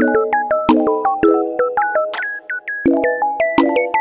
you